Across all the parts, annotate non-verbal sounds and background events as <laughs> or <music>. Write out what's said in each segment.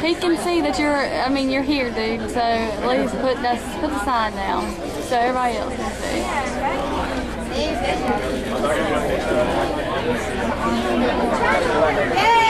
he can see that you're. I mean, you're here, dude. So at least put that put the sign down so everybody else can see. This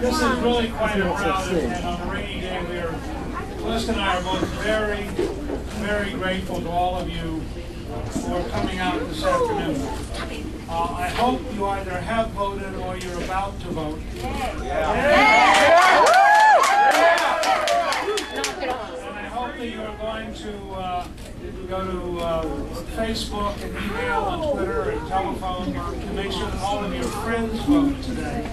this is really quite a crowd, and on a rainy day, we are, Liz and I are both very, very grateful to all of you for coming out this afternoon. Uh, I hope you either have voted or you're about to vote. Yeah. Yeah. Yeah. And I hope that you are going to uh, go to uh, Facebook and to make sure that all of your friends vote today.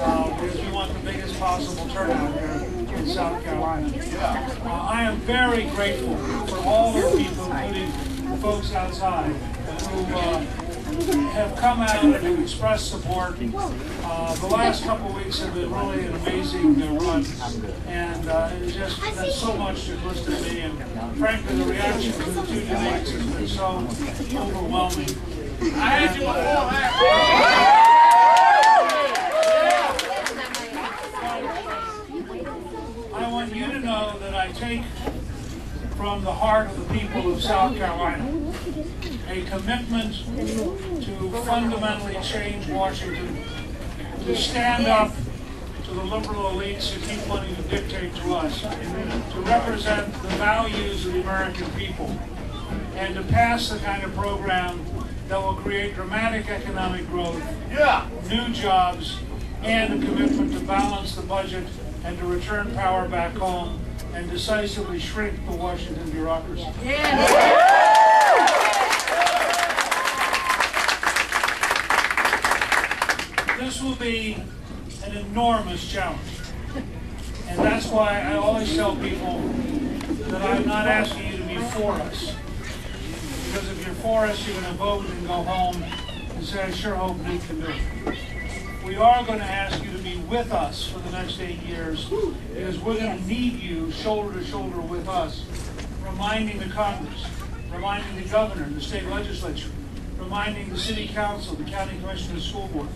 Uh, Because we want the biggest possible turnout here in South Carolina. Uh, I am very grateful for all the people, including the folks outside, who uh, have come out and expressed support. Uh, the last couple of weeks have been really an amazing uh, run, and uh, just so much to Callista and me, and frankly, the reaction to the two debates has been so overwhelming. I want you to know that I take from the heart of the people of South Carolina a commitment to fundamentally change Washington, to stand up to the liberal elites who keep wanting to dictate to us, to represent the values of the American people, and to pass the kind of program that will create dramatic economic growth, new jobs, and a commitment to balance the budget and to return power back home and decisively shrink the Washington bureaucracy. This will be an enormous challenge. And that's why I always tell people that I'm not asking you to be for us. Because if you're for us, you're going to vote and go home and say, I sure hope Nick can do it. We are going to ask you to be with us for the next eight years because we're going to need you shoulder to shoulder with us, reminding the Congress, reminding the governor, the state legislature, reminding the city council, the county commission, the school board.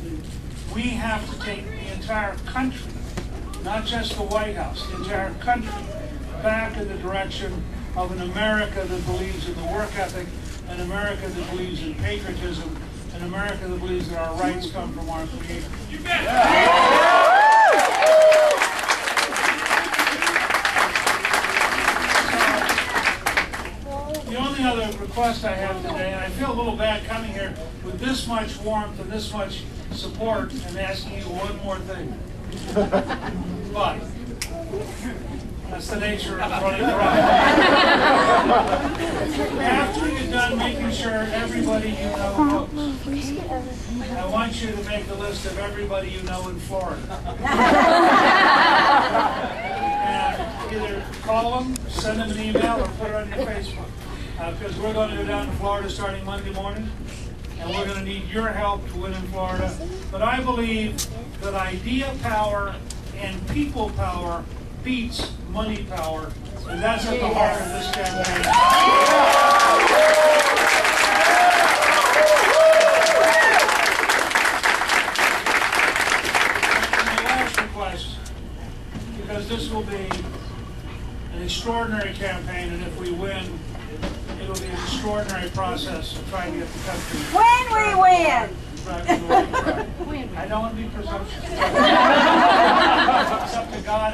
We have to take the entire country, not just the White House, the entire country, back in the direction of an America that believes in the work ethic, an America that believes in patriotism, an America that believes that our rights come from our Creator. You The only other request I have today, and I feel a little bad coming here with this much warmth and this much support and asking you one more thing. But that's the nature of running the <laughs> ride. After you're done making sure everybody you know votes, I want you to make a list of everybody you know in Florida. And either call them, send them an email, or put it on your Facebook. Uh, because we're going to go down to Florida starting Monday morning, and we're going to need your help to win in Florida. But I believe that idea power and people power beats money power, and that's at the heart of this campaign. My last request, because this will be an extraordinary campaign, and if we win, it'll be an extraordinary process of trying to get the country When we win. back on the right track. I don't want to be presumptuous. <laughs>